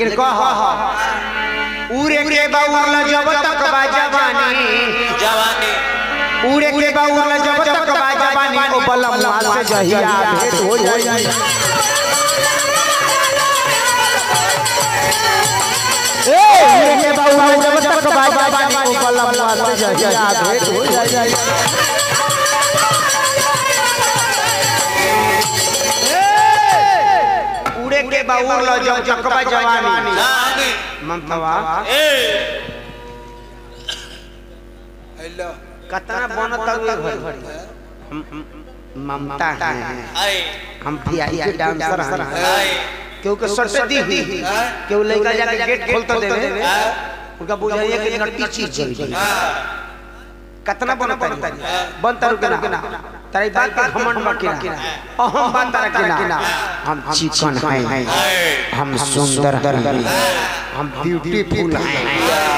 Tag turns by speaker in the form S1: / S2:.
S1: लेकिन कह उरे के बाउला जब तक बा जवानी
S2: जवानी।
S1: उरे के बाउला जब तक बा जवानी ओ बलम माल से जहिया भेंट हो जाई ए उरे के बाउला जब तक बा जवानी ओ बलम माल से जहिया भेंट हो जाई के बाउला जब तक बा जवानी। ममतावा
S2: ए।
S3: हेलो
S1: कतना बनत हुए घड़ी ममता हैं।
S2: आए।
S1: हम वीआईपी डांसर हैं।
S2: आए।
S1: केहू के सटे दी केहू लइका जाके गेट खोलता देवे उनका बुझाइए कि नट्टी चीज़ चल कतना बनत है बनता रुके ना तारी बात के घमंड बकिना अहम बात तारा किना हम चिकन हैं। हम सुंदर हैं। हम ब्यूटीफुल हैं।